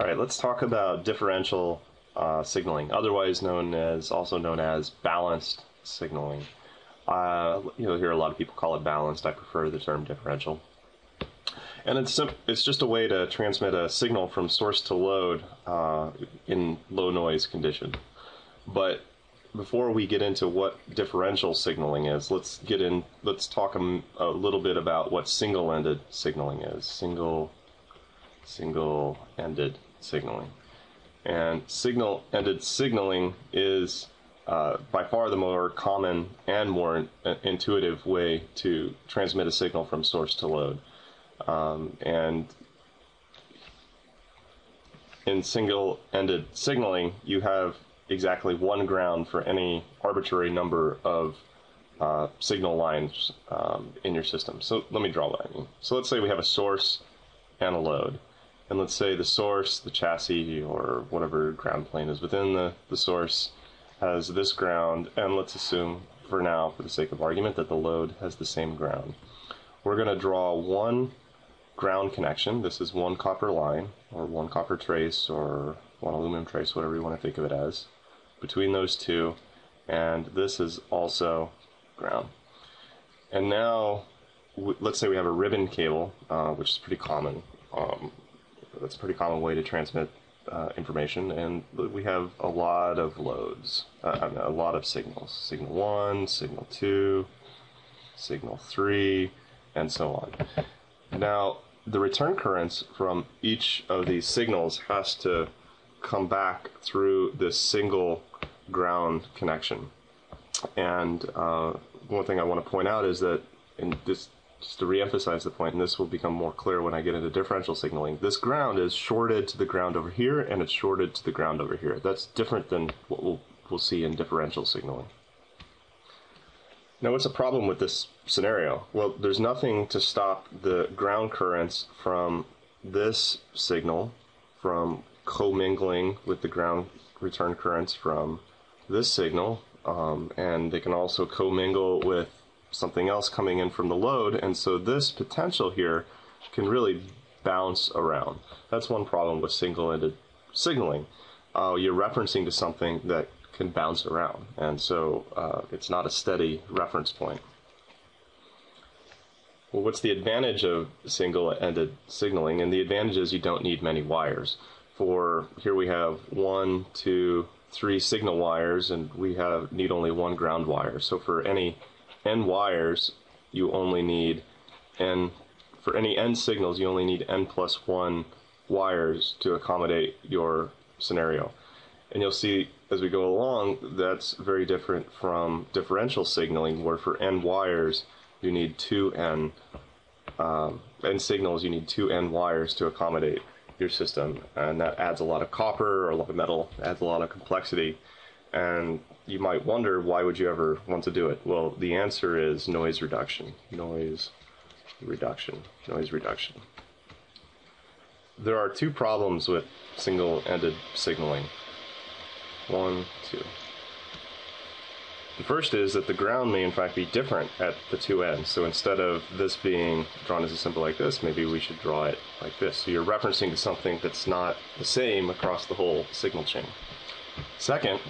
All right, let's talk about differential uh, signaling, otherwise known as, also known as balanced signaling. Uh, you'll hear a lot of people call it balanced. I prefer the term differential. And it's it's just a way to transmit a signal from source to load uh, in low noise condition. But before we get into what differential signaling is, let's get in. Let's talk a, a little bit about what single-ended signaling is. Single, single-ended signaling, and single-ended signaling is uh, by far the more common and more intuitive way to transmit a signal from source to load. Um, and in single-ended signaling, you have exactly one ground for any arbitrary number of uh, signal lines um, in your system. So let me draw what I mean. So let's say we have a source and a load. And let's say the source, the chassis, or whatever ground plane is within the, the source has this ground, and let's assume for now, for the sake of argument, that the load has the same ground. We're going to draw one ground connection. This is one copper line, or one copper trace, or one aluminum trace, whatever you want to think of it as, between those two, and this is also ground. And now, let's say we have a ribbon cable, uh, which is pretty common. Um, that's a pretty common way to transmit uh, information, and we have a lot of loads, uh, a lot of signals. Signal 1, signal 2, signal 3, and so on. Now, the return currents from each of these signals has to come back through this single ground connection. And uh, one thing I want to point out is that in this just to reemphasize the point, and this will become more clear when I get into differential signaling, this ground is shorted to the ground over here, and it's shorted to the ground over here. That's different than what we'll, we'll see in differential signaling. Now, what's the problem with this scenario? Well, there's nothing to stop the ground currents from this signal from commingling with the ground return currents from this signal, um, and they can also commingle with something else coming in from the load, and so this potential here can really bounce around. That's one problem with single-ended signaling. Uh, you're referencing to something that can bounce around, and so uh, it's not a steady reference point. Well, what's the advantage of single-ended signaling? And the advantage is you don't need many wires. For here we have one, two, three signal wires, and we have need only one ground wire. So for any n wires, you only need n, for any n signals, you only need n plus 1 wires to accommodate your scenario. And you'll see as we go along, that's very different from differential signaling, where for n wires, you need 2n, um, signals, you need 2n wires to accommodate your system. And that adds a lot of copper or a lot of metal, adds a lot of complexity. And you might wonder why would you ever want to do it? Well, the answer is noise reduction. Noise reduction. Noise reduction. There are two problems with single-ended signaling. One, two. The first is that the ground may in fact be different at the two ends. So instead of this being drawn as a symbol like this, maybe we should draw it like this. So you're referencing to something that's not the same across the whole signal chain. Second,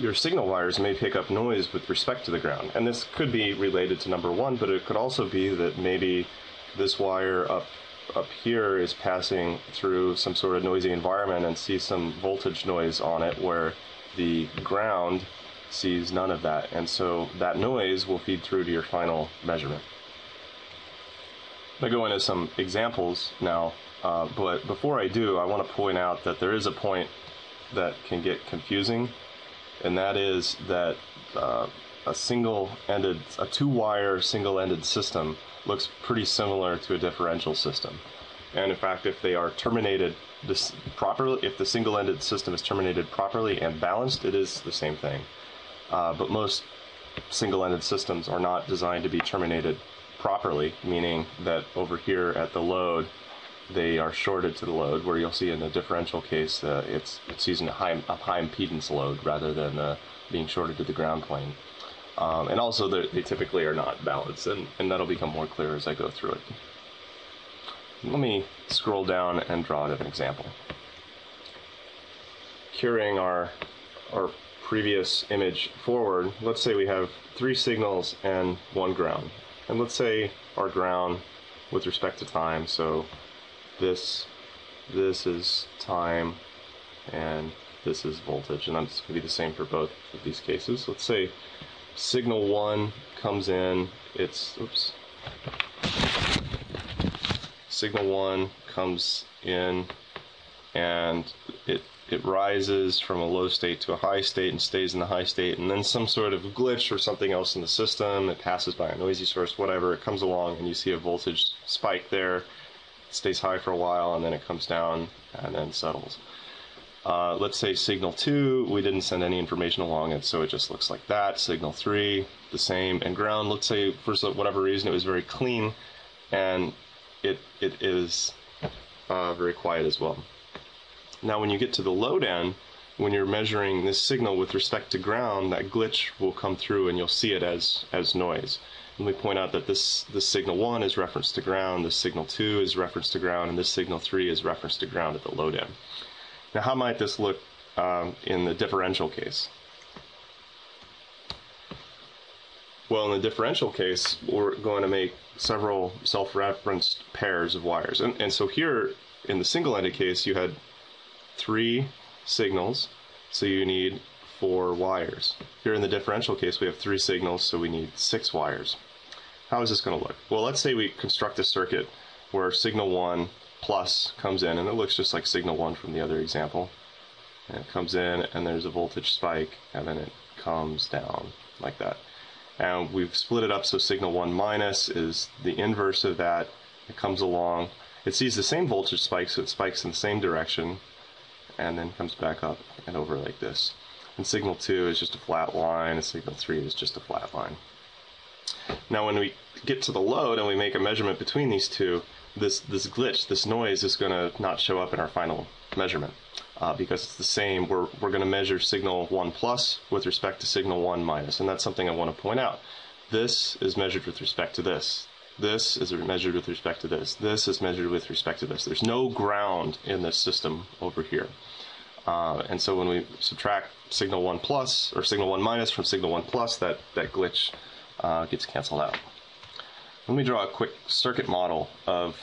your signal wires may pick up noise with respect to the ground. And this could be related to number one, but it could also be that maybe this wire up up here is passing through some sort of noisy environment and sees some voltage noise on it where the ground sees none of that. And so that noise will feed through to your final measurement. I'm going to go into some examples now, uh, but before I do, I want to point out that there is a point that can get confusing and that is that uh, a single-ended, a two-wire single-ended system looks pretty similar to a differential system. And in fact, if they are terminated this properly, if the single-ended system is terminated properly and balanced, it is the same thing. Uh, but most single-ended systems are not designed to be terminated properly, meaning that over here at the load, they are shorted to the load, where you'll see in the differential case uh, it's, it's using a high, a high impedance load rather than uh, being shorted to the ground plane. Um, and also, they typically are not balanced, and, and that'll become more clear as I go through it. Let me scroll down and draw an example. Carrying our, our previous image forward, let's say we have three signals and one ground. And let's say our ground with respect to time, so this, this is time, and this is voltage, and that's going to be the same for both of these cases. Let's say signal one comes in, it's, oops, signal one comes in and it it rises from a low state to a high state and stays in the high state and then some sort of glitch or something else in the system it passes by a noisy source whatever it comes along and you see a voltage spike there stays high for a while and then it comes down and then settles uh, let's say signal 2 we didn't send any information along it so it just looks like that signal 3 the same and ground let's say for whatever reason it was very clean and it it is uh, very quiet as well. Now, when you get to the load end, when you're measuring this signal with respect to ground, that glitch will come through and you'll see it as as noise. Let me point out that this this signal one is reference to ground, this signal two is reference to ground, and this signal three is reference to ground at the load end. Now, how might this look um, in the differential case? Well, in the differential case, we're going to make several self-referenced pairs of wires. And, and so here, in the single-ended case, you had three signals, so you need four wires. Here in the differential case, we have three signals, so we need six wires. How is this going to look? Well, let's say we construct a circuit where signal 1 plus comes in, and it looks just like signal 1 from the other example. And it comes in, and there's a voltage spike, and then it comes down like that. And we've split it up so signal 1 minus is the inverse of that. It comes along. It sees the same voltage spike, so it spikes in the same direction and then comes back up and over like this. And signal 2 is just a flat line, and signal 3 is just a flat line. Now when we get to the load and we make a measurement between these two, this, this glitch, this noise is going to not show up in our final measurement uh, because it's the same. We're, we're going to measure signal 1 plus with respect to signal 1 minus, and that's something I want to point out. This is measured with respect to this. This is measured with respect to this. This is measured with respect to this. There's no ground in this system over here. Uh, and so when we subtract signal 1 plus or signal 1 minus from signal 1 plus, that, that glitch uh, gets canceled out. Let me draw a quick circuit model of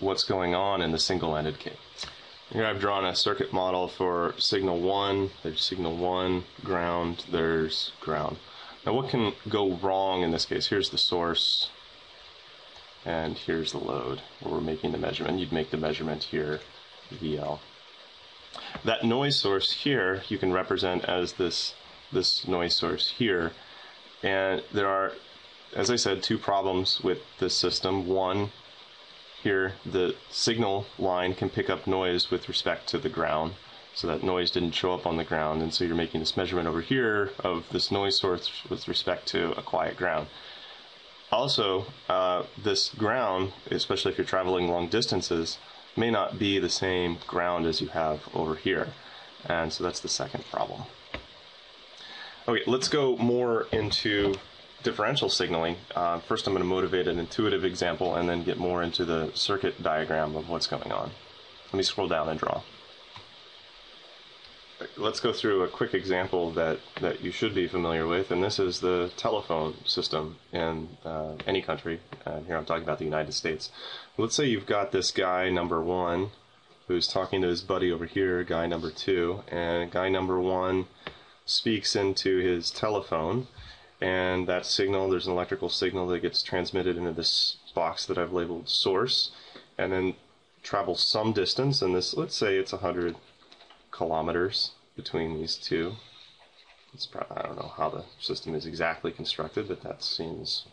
what's going on in the single-ended case. Here I've drawn a circuit model for signal 1, there's signal 1, ground, there's ground. Now what can go wrong in this case? Here's the source, and here's the load where we're making the measurement. You'd make the measurement here, VL. That noise source here you can represent as this, this noise source here. And there are, as I said, two problems with this system. One, here, the signal line can pick up noise with respect to the ground, so that noise didn't show up on the ground, and so you're making this measurement over here of this noise source with respect to a quiet ground. Also, uh, this ground, especially if you're traveling long distances, may not be the same ground as you have over here. And so that's the second problem. Okay, let's go more into differential signaling, uh, first I'm going to motivate an intuitive example and then get more into the circuit diagram of what's going on. Let me scroll down and draw. Let's go through a quick example that, that you should be familiar with, and this is the telephone system in uh, any country. And here I'm talking about the United States. Let's say you've got this guy, number one, who's talking to his buddy over here, guy number two, and guy number one speaks into his telephone and that signal, there's an electrical signal that gets transmitted into this box that I've labeled source, and then travels some distance, and this, let's say it's 100 kilometers between these two. It's probably, I don't know how the system is exactly constructed, but that seems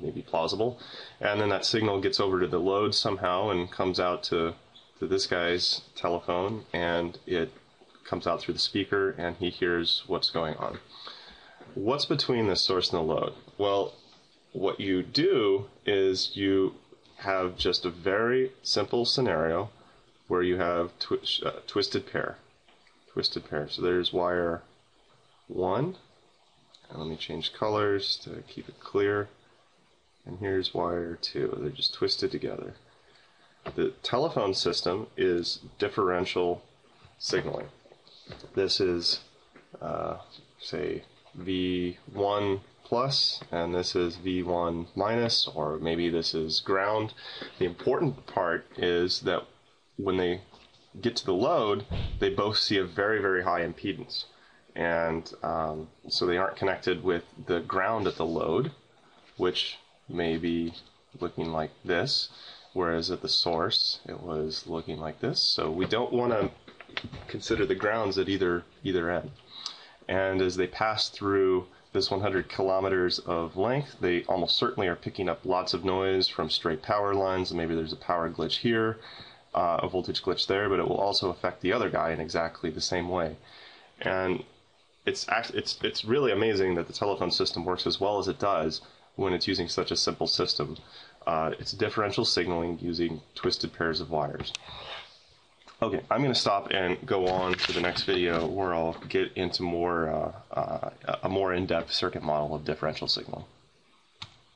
maybe plausible. And then that signal gets over to the load somehow and comes out to, to this guy's telephone, and it comes out through the speaker, and he hears what's going on. What's between the source and the load? Well, what you do is you have just a very simple scenario where you have twi uh, twisted pair. Twisted pair. So there's wire 1. And let me change colors to keep it clear. And here's wire 2. They're just twisted together. The telephone system is differential signaling. This is, uh, say, V1 plus, and this is V1 minus, or maybe this is ground. The important part is that when they get to the load, they both see a very, very high impedance. And um, so they aren't connected with the ground at the load, which may be looking like this, whereas at the source it was looking like this. So we don't want to consider the grounds at either either end. And as they pass through this 100 kilometers of length, they almost certainly are picking up lots of noise from stray power lines. Maybe there's a power glitch here, uh, a voltage glitch there, but it will also affect the other guy in exactly the same way. And it's it's it's really amazing that the telephone system works as well as it does when it's using such a simple system. Uh, it's differential signaling using twisted pairs of wires. Okay, I'm going to stop and go on to the next video where I'll get into more uh, uh, a more in-depth circuit model of differential signaling.